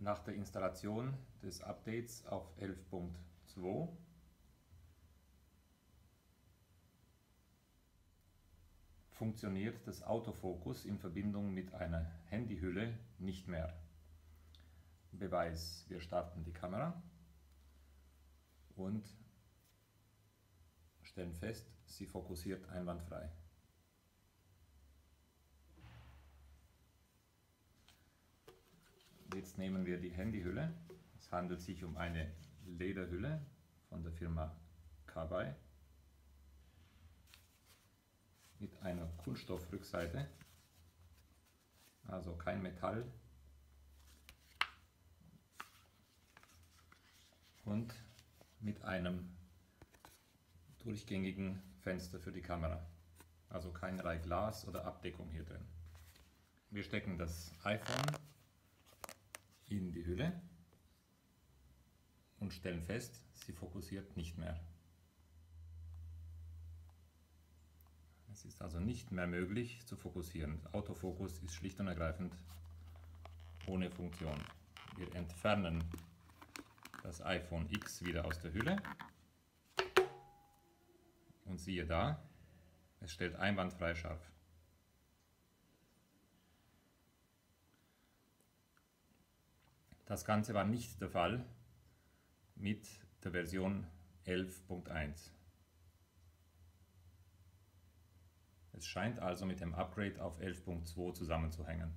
Nach der Installation des Updates auf 11.2 funktioniert das Autofokus in Verbindung mit einer Handyhülle nicht mehr. Beweis, wir starten die Kamera und stellen fest, sie fokussiert einwandfrei. Jetzt nehmen wir die Handyhülle. Es handelt sich um eine Lederhülle von der Firma Kawai mit einer Kunststoffrückseite, also kein Metall und mit einem durchgängigen Fenster für die Kamera, also keinerlei Glas oder Abdeckung hier drin. Wir stecken das iPhone in die Hülle und stellen fest, sie fokussiert nicht mehr. Es ist also nicht mehr möglich zu fokussieren. Autofokus ist schlicht und ergreifend ohne Funktion. Wir entfernen das iPhone X wieder aus der Hülle und siehe da, es stellt einwandfrei scharf. Das Ganze war nicht der Fall mit der Version 11.1. Es scheint also mit dem Upgrade auf 11.2 zusammenzuhängen.